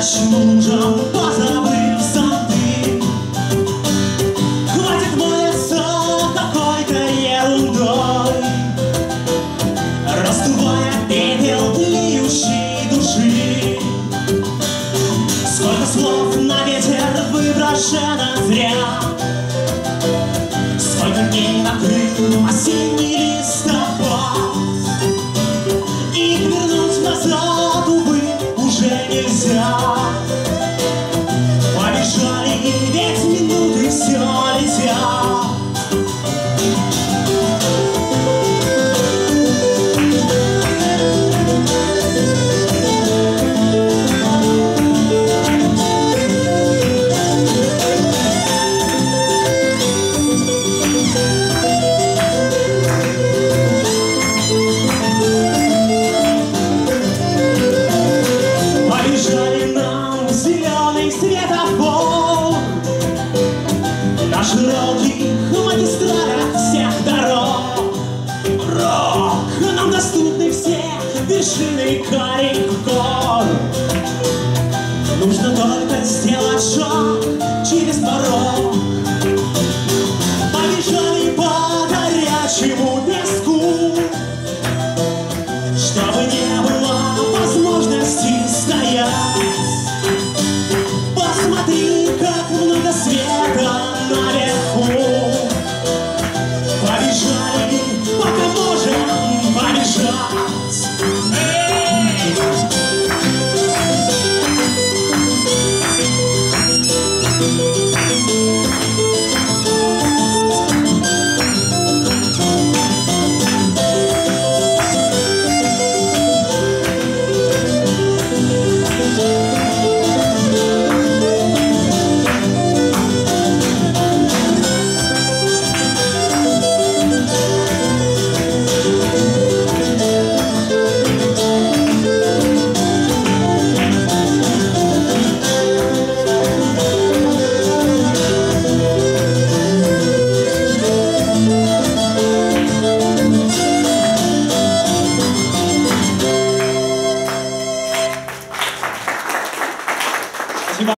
Будешь мужем, позабыв сам ты Хватит мыться какой-то ерундой. Раздувая пепел тлеющей души. Сколько слов на ветер выброшено зря. бежали нам зеленый светофор. Наш ролик — магистрат всех дорог. Рок, нам доступны все вершины карих гор. Нужно только сделать шаг через